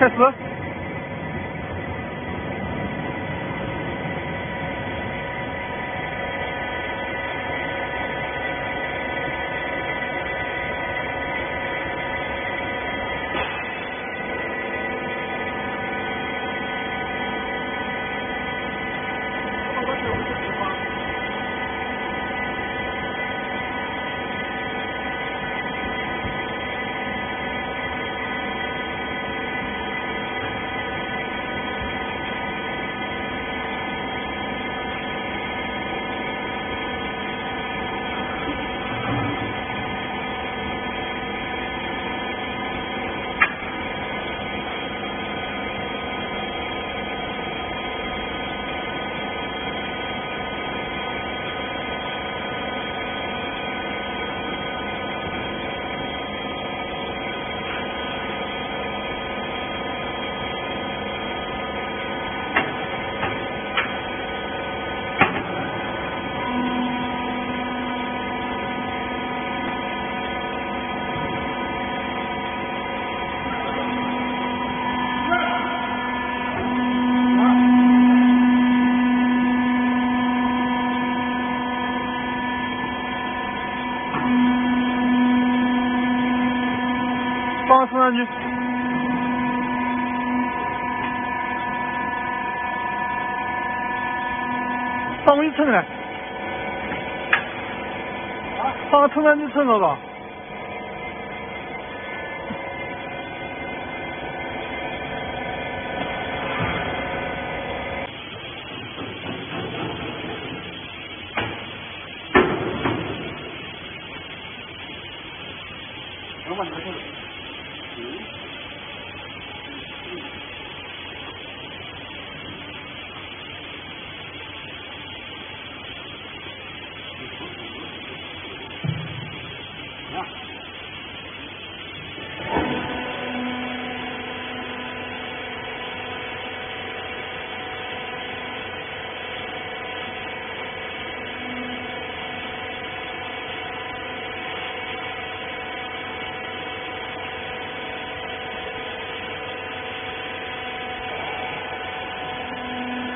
Tesla 始。帮我升上去。帮我一称来。帮我称上去称了吧。能把你们